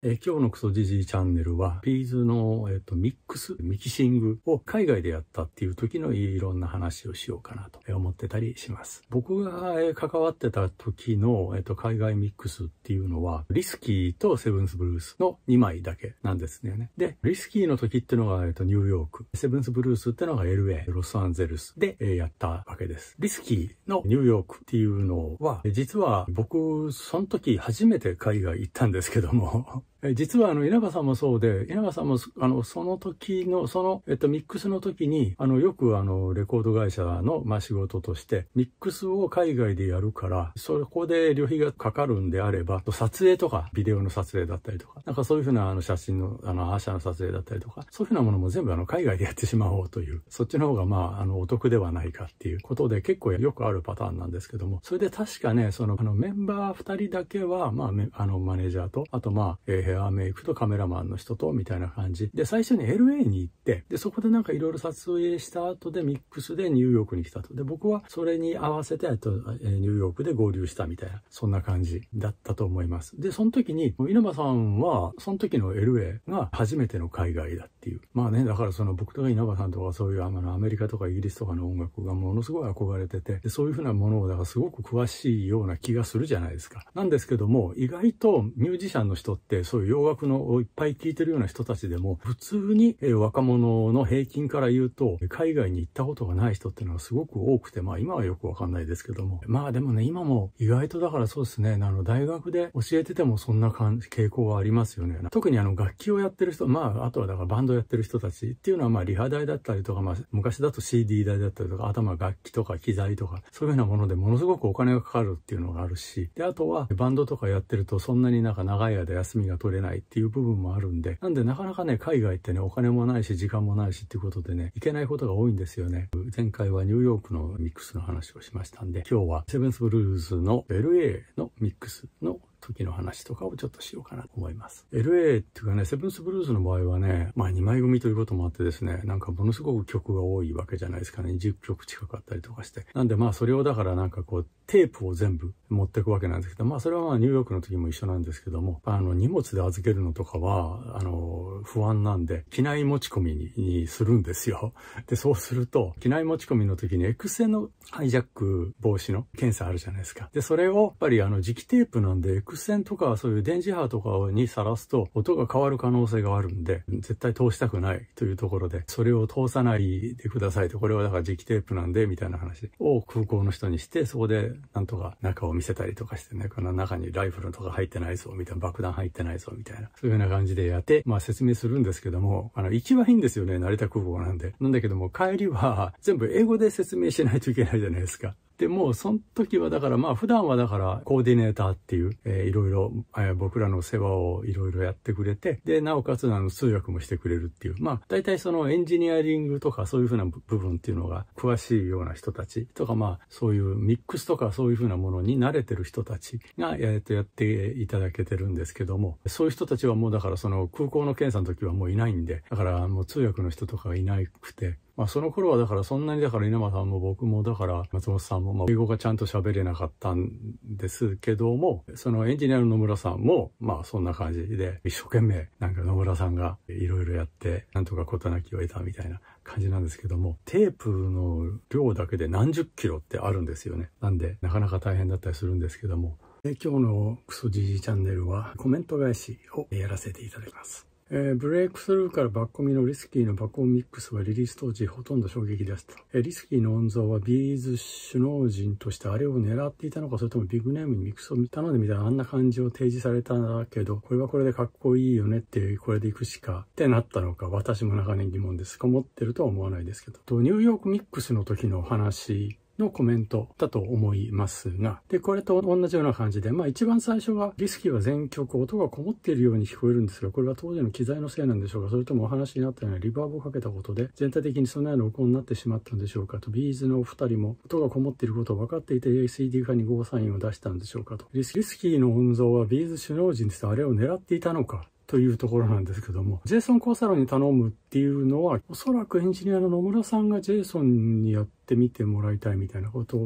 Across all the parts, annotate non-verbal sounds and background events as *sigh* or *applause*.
今日のクソジジイチャンネルは、ビーズの、えーと、ミックス、ミキシングを海外でやったっていう時のいろんな話をしようかなと思ってたりします。僕が、え、関わってた時の、えーと、海外ミックスっていうのは、リスキーとセブンスブルースの2枚だけなんですね。で、リスキーの時っていうのが、えーと、ニューヨーク、セブンスブルースっていうのが LA、ロサンゼルスで、え、やったわけです。リスキーのニューヨークっていうのは、実は僕、その時初めて海外行ったんですけども実はあの、稲葉さんもそうで、稲葉さんも、あの、その時の、その、えっと、ミックスの時に、あの、よくあの、レコード会社の、まあ、仕事として、ミックスを海外でやるから、そこで旅費がかかるんであれば、撮影とか、ビデオの撮影だったりとか、なんかそういうふうなあの、写真の、あの、アーシャの撮影だったりとか、そういうふうなものも全部あの、海外でやってしまおうという、そっちの方がまあ、あの、お得ではないかっていうことで、結構よくあるパターンなんですけども、それで確かね、その、あの、メンバー二人だけは、まあ、あの、マネージャーと、あとまあ、えー、ヘアメイクとカメラマンの人と、みたいな感じ。で、最初に LA に行って、で、そこでなんかいろいろ撮影した後でミックスでニューヨークに来たと。で、僕はそれに合わせて、えっと、ニューヨークで合流したみたいな、そんな感じだったと思います。で、その時に、稲葉さんは、その時の LA が初めての海外だったていう。まあね、だからその僕とか稲葉さんとかそういうあのアメリカとかイギリスとかの音楽がものすごい憧れてて、そういうふうなものをだからすごく詳しいような気がするじゃないですか。なんですけども、意外とミュージシャンの人ってそういう洋楽のをいっぱい聴いてるような人たちでも、普通に若者の平均から言うと、海外に行ったことがない人っていうのはすごく多くて、まあ今はよくわかんないですけども。まあでもね、今も意外とだからそうですね、あの大学で教えててもそんな傾向はありますよね。特にあの楽器をやってる人、まああとはだからバンドやってる人たちっていうのはまあリハ代だったりとか、まあ昔だと CD 代だったりとか、頭楽器とか機材とか、そういうふうなものでものすごくお金がかかるっていうのがあるし、で、あとはバンドとかやってるとそんなになんか長い間休みが取れないっていう部分もあるんで、なんでなかなかね、海外ってね、お金もないし、時間もないしっていうことでね、行けないことが多いんですよね。前回はニューヨークのミックスの話をしましたんで、今日はセブンスブルーズの LA のミックスの時の話とかをちょっとしようかなと思います。LA っていうかね、セブンスブルースの場合はね、まあ2枚組ということもあってですね、なんかものすごく曲が多いわけじゃないですかね。20曲近くあったりとかして。なんでまあそれをだからなんかこう、テープを全部持ってくわけなんですけど、まあそれはまあニューヨークの時も一緒なんですけども、あの荷物で預けるのとかは、あの、不安なんで、機内持ち込みにするんですよ。で、そうすると、機内持ち込みの時にエクセのハイジャック防止の検査あるじゃないですか。で、それをやっぱりあの磁気テープなんで、エクセンとかそういう電磁波とかにさらすと音が変わる可能性があるんで、絶対通したくないというところで、それを通さないでくださいと、これはだから磁気テープなんで、みたいな話を空港の人にして、そこでなんとか中を見せたりとかしてね、この中にライフルとか入ってないぞ、みたいな、爆弾入ってないぞ、みたいな、そういうような感じでやって、まあ説明するんですけども、あの、行きはいいんですよね、成田空港なんで。なんだけども、帰りは全部英語で説明しないといけないじゃないですか。でも、その時はだから、まあ普段はだからコーディネーターっていう、え、いろいろ、僕らの世話をいろいろやってくれて、で、なおかつあの通訳もしてくれるっていう、まあ大体そのエンジニアリングとかそういうふうな部分っていうのが詳しいような人たちとか、まあそういうミックスとかそういうふうなものに慣れてる人たちが、えー、とやっていただけてるんですけども、そういう人たちはもうだからその空港の検査の時はもういないんで、だからもう通訳の人とかがいなくて、まあその頃はだからそんなにだから稲葉さんも僕もだから松本さんもまあ英語がちゃんと喋れなかったんですけども、そのエンジニアの野村さんもまあそんな感じで一生懸命なんか野村さんがいろいろやってなんとか事なきを得たみたいな感じなんですけども、テープの量だけで何十キロってあるんですよね。なんでなかなか大変だったりするんですけども、今日のクソじじチャンネルはコメント返しをやらせていただきます。えー、ブレイクスルーからバッコミのリスキーのバコンミックスはリリース当時ほとんど衝撃ですと。えー、リスキーの音像は B'z首脳陣としてあれを狙っていたのか、それともビッグネームにミックスを頼んでみたらあんな感じを提示されたんだけど、これはこれでかっこいいよねって、これで行くしかってなったのか、私も長年疑問です。こもってるとは思わないです。けど。と、ニューヨークミックスの時の話のコメントだと思いますが、で、これと同じような感じで、まあ一番最初はリスキーは全曲音がこもっているように聞こえるんですが、これは当時の機材のせいなんでしょうか、それともお話になったようなリバーブをかけたことで、全体的にそのような録音になってしまったんでしょうかと、ビーズのお二人も音がこもっていることを分かっていて ACD 化にゴーサインを出したんでしょうかと。リスキーの音像はビーズ首脳陣ですあれを狙っていたのかというところなんですけども、ジェイソン・コーサロに頼むっていうのは、おそらくエンジニアの野村さんがジェイソンにやってってみてもらいたいみたいなこと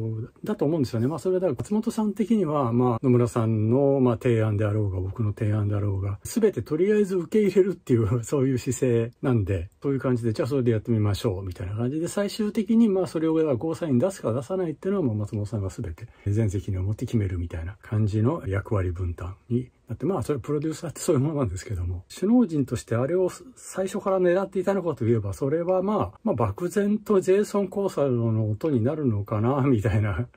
だと思うんですよね。まあそれだから松本さん的には、まあ野村さんのまあ提案であろうが僕の提案であろうが、すべてとりあえず受け入れるっていう *laughs* そういう姿勢なんで、そういう感じで、じゃあそれでやってみましょうみたいな感じで、最終的にまあそれをゴーサイン出すか出さないっていうのは松本さんが全て全責任を持って決めるみたいな感じの役割分担にだってまあそれプロデューサーってそういうものなんですけども、首脳陣としてあれを最初から狙っていたのかといえば、それはまあ、まあ漠然とジェイソン・コーサルのの音になるのかな、*laughs* みたいな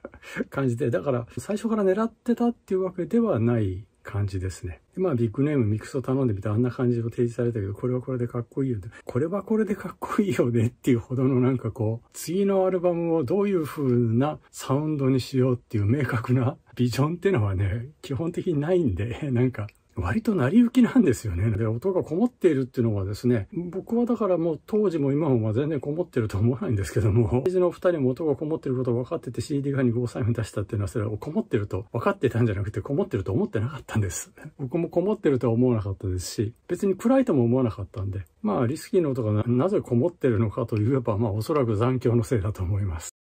感じで、だから最初から狙ってたっていうわけではない感じですね。まあビッグネームミックスを頼んでみてあんな感じを提示されたけど、これはこれでかっこいいよね。これはこれでかっこいいよねっていうほどのなんかこう、次のアルバムをどういう風なサウンドにしようっていう明確なビジョンっていうのはね、基本的にないんで、なんか、割と成り行きなんですよね。で、音がこもっているっていうのはですね、僕はだからもう当時も今も全然こもってると思わないんですけども、*laughs* 政治のお二人も音がこもってることを分かってて CD 側にゴーサイン出したっていうのはそれはこもってると分かってたんじゃなくてこもってると思ってなかったんです。*laughs* 僕もこもってるとは思わなかったですし、別に暗いとも思わなかったんで、まあリスキーの音がなぜこもってるのかといえば、まあおそらく残響のせいだと思います。